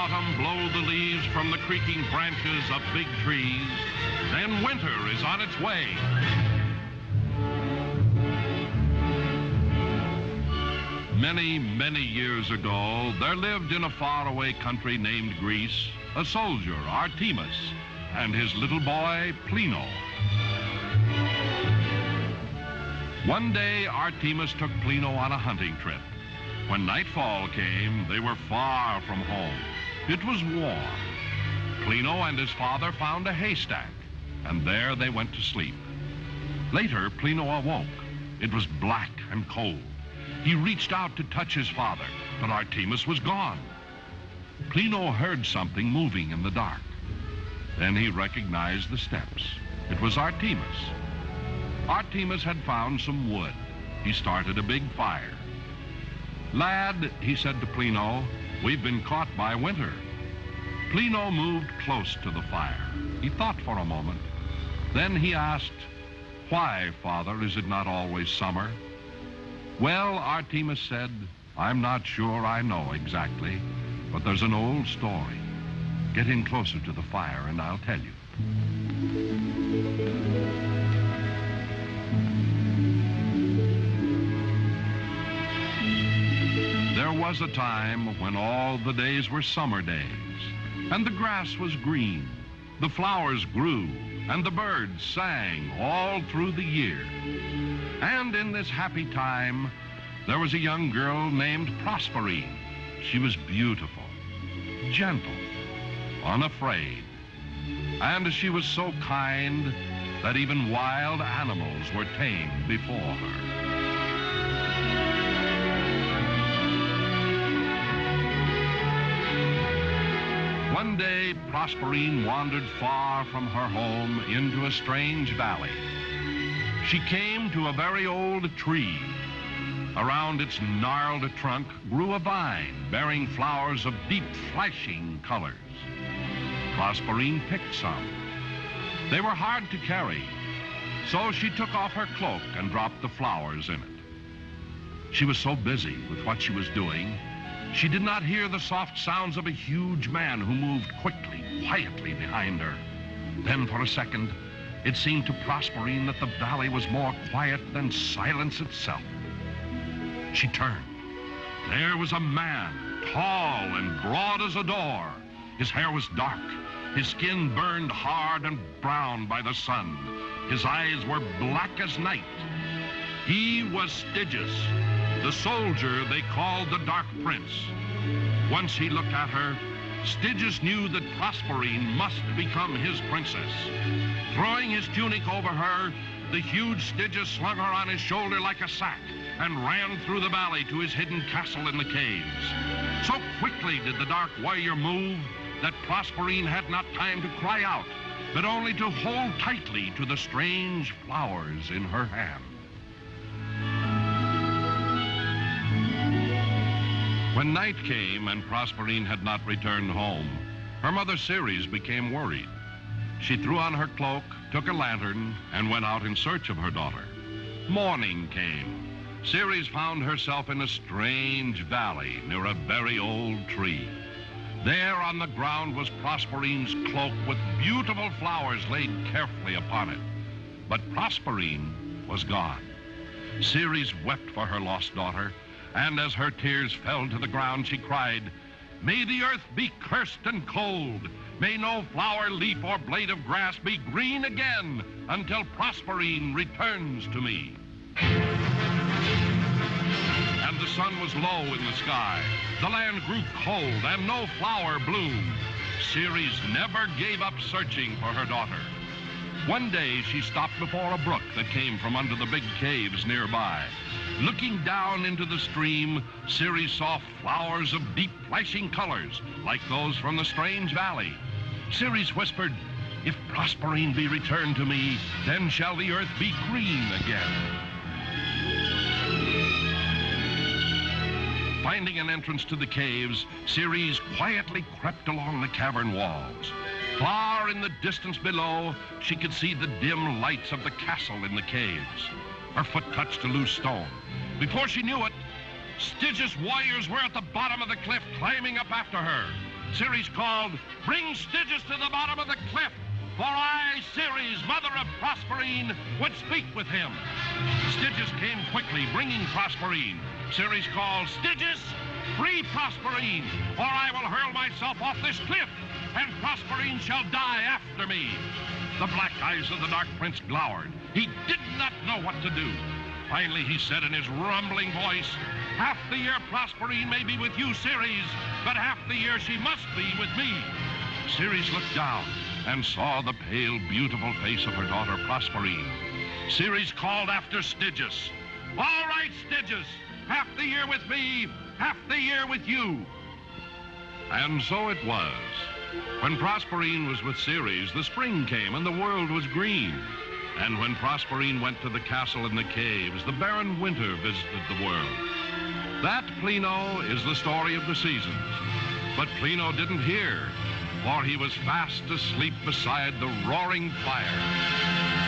autumn blow the leaves from the creaking branches of big trees, then winter is on its way. Many, many years ago, there lived in a faraway country named Greece a soldier, Artemis, and his little boy, Plino. One day, Artemis took Plino on a hunting trip. When nightfall came, they were far from home. It was warm. Plino and his father found a haystack, and there they went to sleep. Later, Plino awoke. It was black and cold. He reached out to touch his father, but Artemis was gone. Plino heard something moving in the dark. Then he recognized the steps. It was Artemis. Artemis had found some wood. He started a big fire. Lad, he said to Plino, we've been caught by winter. Plino moved close to the fire. He thought for a moment. Then he asked, Why, father, is it not always summer? Well, Artemis said, I'm not sure I know exactly, but there's an old story. Get in closer to the fire and I'll tell you. Was a time when all the days were summer days, and the grass was green, the flowers grew, and the birds sang all through the year. And in this happy time, there was a young girl named Proserpine. She was beautiful, gentle, unafraid, and she was so kind that even wild animals were tamed before her. One day, Proserpine wandered far from her home into a strange valley. She came to a very old tree. Around its gnarled trunk grew a vine bearing flowers of deep flashing colors. Proserpine picked some. They were hard to carry, so she took off her cloak and dropped the flowers in it. She was so busy with what she was doing, she did not hear the soft sounds of a huge man who moved quickly, quietly behind her. Then for a second, it seemed to Proserpine that the valley was more quiet than silence itself. She turned. There was a man, tall and broad as a door. His hair was dark. His skin burned hard and brown by the sun. His eyes were black as night. He was Stygius, the soldier they called the Dark Prince. Once he looked at her, Stygius knew that Proserpine must become his princess. Throwing his tunic over her, the huge Stygius slung her on his shoulder like a sack and ran through the valley to his hidden castle in the caves. So quickly did the dark warrior move that Proserpine had not time to cry out, but only to hold tightly to the strange flowers in her hand. When night came and Proserpine had not returned home, her mother Ceres became worried. She threw on her cloak, took a lantern, and went out in search of her daughter. Morning came. Ceres found herself in a strange valley near a very old tree. There on the ground was Proserpine's cloak with beautiful flowers laid carefully upon it. But Proserpine was gone. Ceres wept for her lost daughter, and as her tears fell to the ground, she cried, May the earth be cursed and cold. May no flower, leaf, or blade of grass be green again until Proserpine returns to me. And the sun was low in the sky. The land grew cold and no flower bloomed. Ceres never gave up searching for her daughter. One day she stopped before a brook that came from under the big caves nearby. Looking down into the stream, Ceres saw flowers of deep flashing colors, like those from the strange valley. Ceres whispered, If Proserpine be returned to me, then shall the earth be green again. Finding an entrance to the caves, Ceres quietly crept along the cavern walls. Far in the distance below, she could see the dim lights of the castle in the caves. Her foot touched a loose stone. Before she knew it, Stygius warriors were at the bottom of the cliff climbing up after her. Ceres called, Bring Stygius to the bottom of the cliff, for I, Ceres, mother of Proserpine, would speak with him. Stygius came quickly, bringing Proserpine. Ceres called, Stygius, free Proserpine, or I will hurl myself off this cliff, and Proserpine shall die after me. The black eyes of the Dark Prince glowered. He did not know what to do. Finally, he said in his rumbling voice, Half the year Proserpine may be with you, Ceres, but half the year she must be with me. Ceres looked down and saw the pale, beautiful face of her daughter Proserpine. Ceres called after Stygius. All right, Stygius, half the year with me, half the year with you. And so it was. When Proserpine was with Ceres, the spring came and the world was green. And when Proserpine went to the castle in the caves, the barren winter visited the world. That, Plino, is the story of the seasons. But Plino didn't hear, for he was fast asleep beside the roaring fire.